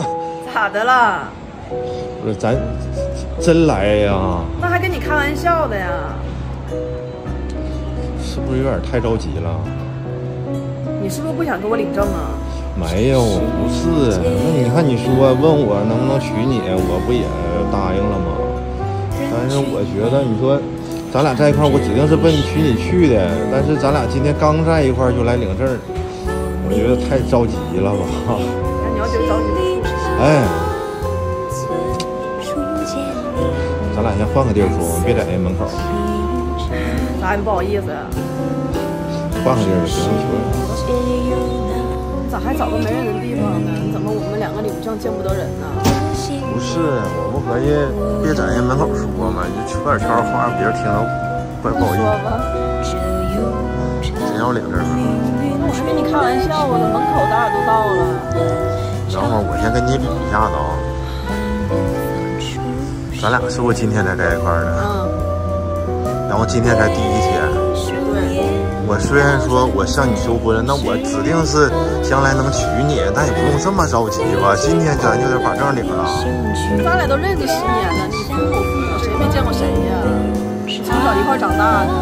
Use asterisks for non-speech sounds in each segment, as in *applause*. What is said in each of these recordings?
*laughs* 咋的了？不是咱真来呀？那还跟你开玩笑的呀？是不是有点太着急了？你是不是不想给我领证啊？没有，不是。那你看，你说问我能不能娶你，我不也答应了吗？但是我觉得，你说咱俩在一块儿，我指定是奔娶你去的。但是咱俩今天刚在一块儿就来领证，我觉得太着急了吧？那你要觉得着急，哎，咱俩先换个地儿说，我们别在那门口，咋你不好意思？换个地儿就行，求你咋还找个没人的地方呢？怎么我们两个领证见不得人呢？不是，我不合计别在人门口说嘛，你就悄点悄话，别人听到怪不好意思。吧，真要领证啊？我还跟你开玩笑呢，门口咱俩都到了。跟你比一下子啊。咱俩是不是今天才在一块儿的？嗯，然后今天才第一天。对，我虽然说我向你求婚，那我指定是将来能娶你，但也不用这么着急吧？今天咱就得把证领了。咱俩都认识十年了，你父母我父母谁没见过谁呀？从小一块长大的，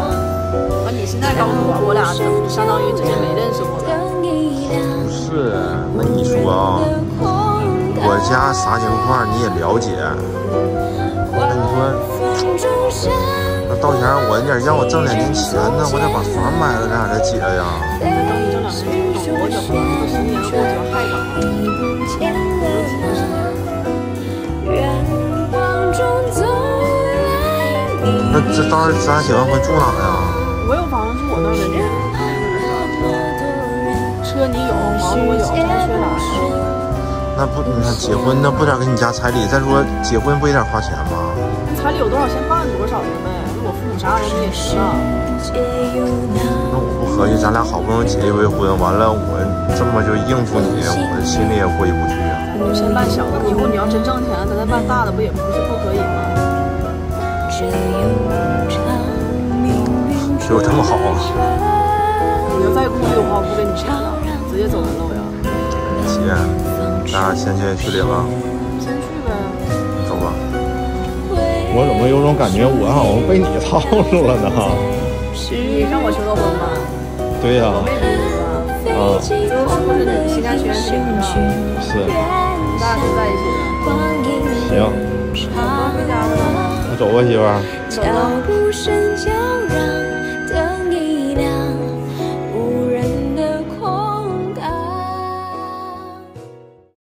完你现在告诉我，我俩等于相当于之前没认识过了。不是，那你说啊，我家啥情况你也了解，那你说，那到前我你得让我挣两年钱呢，我得把房买了，咱俩再结呀。这等你挣两年钱等多久啊？这十年过去了还等？那这到时候咱俩结完婚住哪呀？我有房子住我那儿的呢，车你有，房子我有，咱缺啥？那不，你看结婚那不得给你家彩礼？再说结婚不也得花钱吗？彩礼有多少先办多少的呗，我父母啥人不也知道？那我不合计，咱俩好不容易结一回婚，完了我这么就应付你，我心里也过意不去啊。你就先办小的，以后你要真挣钱，咱再办大的，不也不是不可以吗？有这么好啊？咱俩先去去领啊，先去呗。走吧。我怎么有种感觉，我好像被你套路了呢？你让我求的婚吗？对呀、我没逼你吧？啊，不是你新家学院这个证？是，你咱俩是在一起的。行，我回家了，那走吧，媳妇儿。走了。